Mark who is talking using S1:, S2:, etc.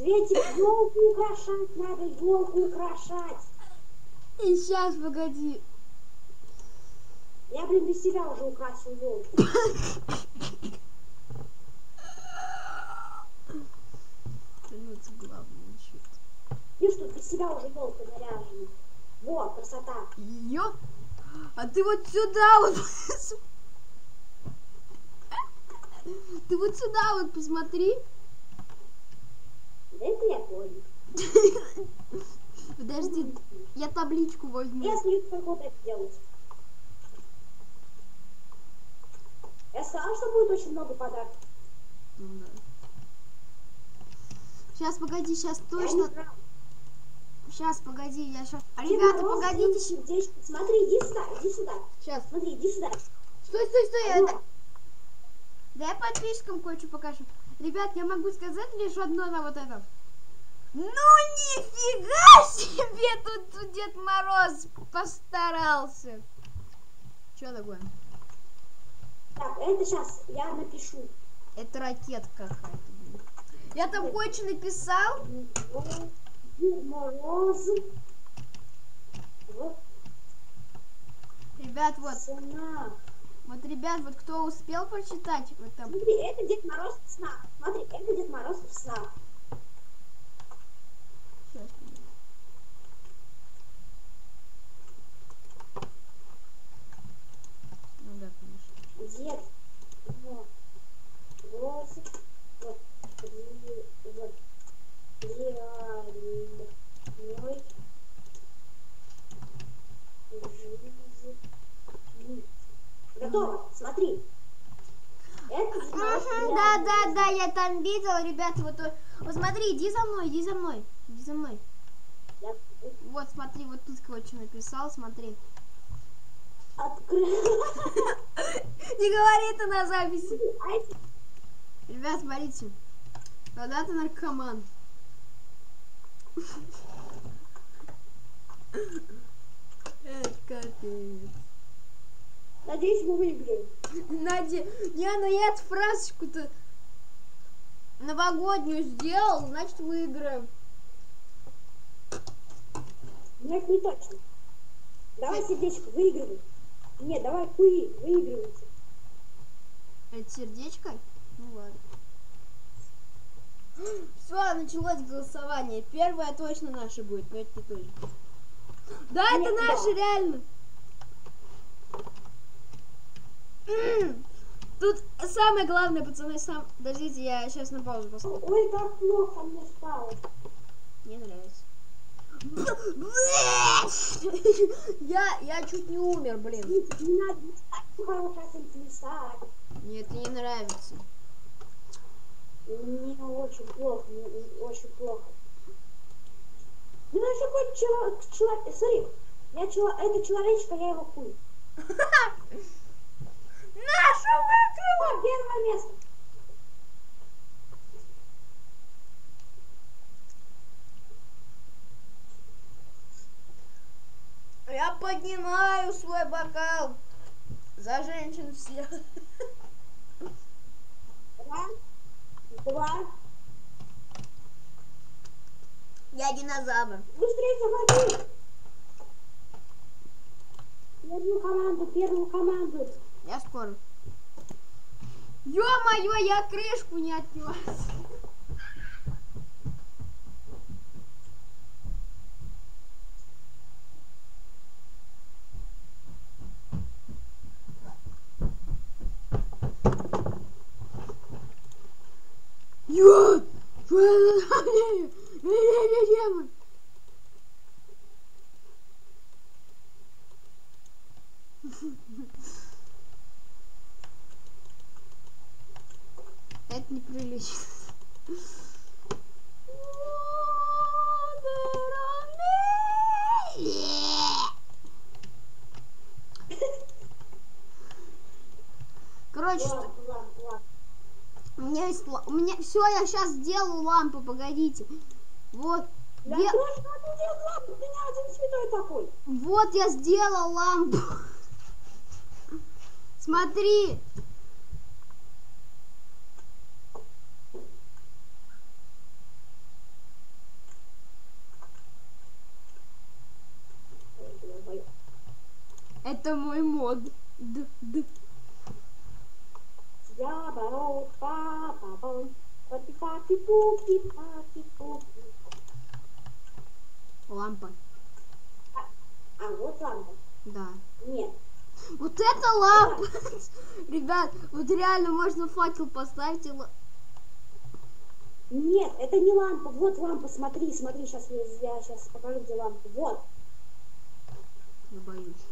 S1: Светик, елку украшать надо, елку украшать.
S2: И сейчас, погоди.
S1: Я, блин, без себя уже украсил елку.
S2: Вернуться главное чуть.
S1: Видишь, тут без себя уже елка наряжена. Вот, красота.
S2: Ее? А ты вот сюда вот... Ты вот сюда вот посмотри.
S1: Это я понял.
S2: Подожди, я табличку возьму.
S1: Я вот это делать. Я сказала, что будет очень много подарков.
S2: Ну да. Сейчас, погоди, сейчас
S1: Я
S2: точно... Сейчас, погоди, я сейчас...
S1: Дед
S2: Ребята,
S1: Мороз
S2: погодите.
S1: делает сердечко. Смотри, иди сюда, иди сюда.
S2: Сейчас.
S1: Смотри, иди сюда.
S2: Стой, стой, стой.
S1: Вот.
S2: это- Да я подписчикам кое-что покажу. Ребят, я могу сказать лишь одно на вот это. Ну нифига себе тут, тут Дед Мороз постарался. Что такое?
S1: Так, это сейчас я напишу.
S2: Это ракетка какая-то. Я там кое-что написал.
S1: Дед Мороз. Вот
S2: Ребят, вот,
S1: цена.
S2: Вот, ребят, вот кто успел прочитать, вот там.
S1: Смотри, это Дед Мороз в снах. Смотри, это Дед Мороз в снах.
S2: Щас. Ну да, конечно.
S1: Дед Мороз. Вот. ре- Вот. Готово. Смотри. Это
S2: Мгм, Да, да, да, я там видел, ребята, вот, вот смотри, иди за мной, иди за мной, иди за мной.
S1: Я
S2: Вот, смотри, вот тут кое-что написал, смотри.
S1: открыл.
S2: Не говори это на записи.
S1: А
S2: Ребят, смотрите. Когда ты наркоман. Это капец.
S1: Надеюсь, мы выиграем.
S2: Надя, не, ну я эту фразочку-то новогоднюю сделал, значит выиграем.
S1: Но это не точно. Давай сердечко, выигрывай. Нет, давай хуи, выигрывайте.
S2: Это сердечко? Ну ладно. Все, началось голосование. Первое точно наше будет, но это не точно. Да,
S1: Нет,
S2: это
S1: да.
S2: наше, реально. Тут самое главное, пацаны, сам... Подождите, я сейчас на паузу поставлю.
S1: Ой, как плохо мне стало.
S2: Мне нравится. Я, я чуть не умер, блин.
S1: Не надо писать, хорошая писать.
S2: Мне не нравится.
S1: Мне очень плохо, мне очень плохо. Ну, знаешь, какой человек, человек, смотри, я чело, это человечка, я его хуй.
S2: Наша выиграла!
S1: Первое место.
S2: Я поднимаю свой бокал за женщин всех.
S1: Раз, два,
S2: Я динозавр.
S1: быстрее заходи. Первую команду, первую команду.
S2: Я скоро. Ё-моё, я крышку не открываю. Ё! Что это такое? Это неприлично. Короче,
S1: Ладно, ладно, ладно.
S2: у меня есть у меня все, я сейчас сделаю лампу, погодите. Вот.
S1: Да
S2: Где-
S1: срочно надо делать лампу, ты не один святой такой.
S2: Вот я сделал лампу. Смотри. Это мой мод. Д, д.
S1: Я борол, па па бом пати пати пуки пати пуки
S2: Лампа.
S1: А, вот лампа.
S2: Да.
S1: Нет.
S2: Вот это лампа! Ребят, вот реально можно факел поставить и...
S1: Нет, это не лампа. Вот лампа, смотри, смотри, сейчас я, сейчас покажу, где лампа. Вот.
S2: Я боюсь.